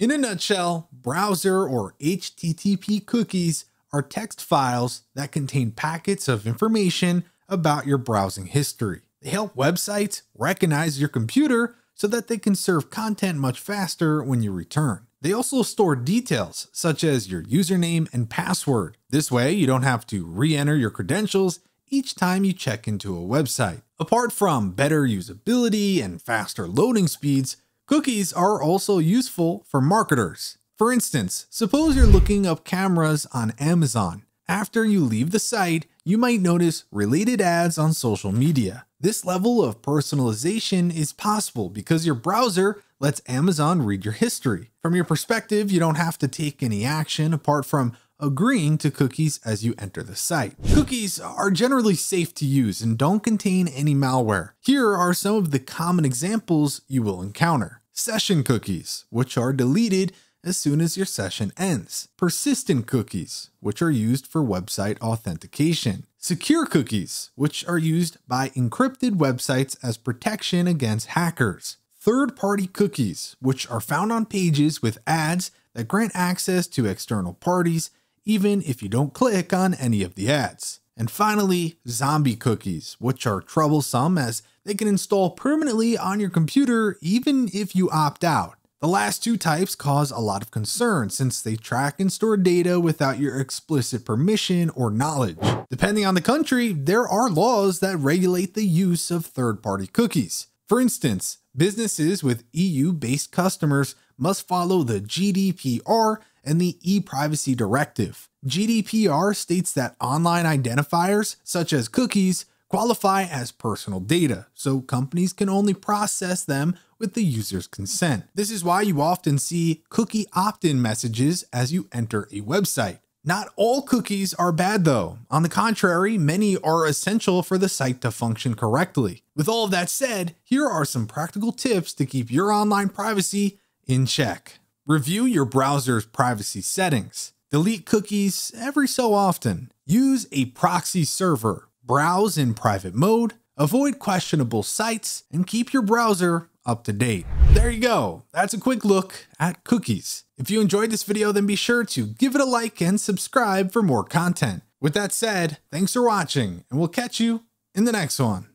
In a nutshell, browser or HTTP cookies are text files that contain packets of information about your browsing history. They help websites recognize your computer so that they can serve content much faster when you return. They also store details such as your username and password. This way, you don't have to re enter your credentials each time you check into a website. Apart from better usability and faster loading speeds, cookies are also useful for marketers. For instance, suppose you're looking up cameras on Amazon. After you leave the site, you might notice related ads on social media. This level of personalization is possible because your browser lets Amazon read your history. From your perspective, you don't have to take any action apart from agreeing to cookies as you enter the site. Cookies are generally safe to use and don't contain any malware. Here are some of the common examples you will encounter. Session cookies, which are deleted as soon as your session ends. Persistent cookies, which are used for website authentication. Secure cookies, which are used by encrypted websites as protection against hackers. Third party cookies, which are found on pages with ads that grant access to external parties even if you don't click on any of the ads. And finally, zombie cookies, which are troublesome as they can install permanently on your computer even if you opt out. The last two types cause a lot of concern since they track and store data without your explicit permission or knowledge. Depending on the country, there are laws that regulate the use of third party cookies. For instance, businesses with EU based customers must follow the GDPR and the e-privacy directive. GDPR states that online identifiers, such as cookies, qualify as personal data, so companies can only process them with the user's consent. This is why you often see cookie opt-in messages as you enter a website. Not all cookies are bad though. On the contrary, many are essential for the site to function correctly. With all of that said, here are some practical tips to keep your online privacy in check. Review your browser's privacy settings. Delete cookies every so often. Use a proxy server. Browse in private mode. Avoid questionable sites and keep your browser up to date. There you go. That's a quick look at cookies. If you enjoyed this video, then be sure to give it a like and subscribe for more content. With that said, thanks for watching and we'll catch you in the next one.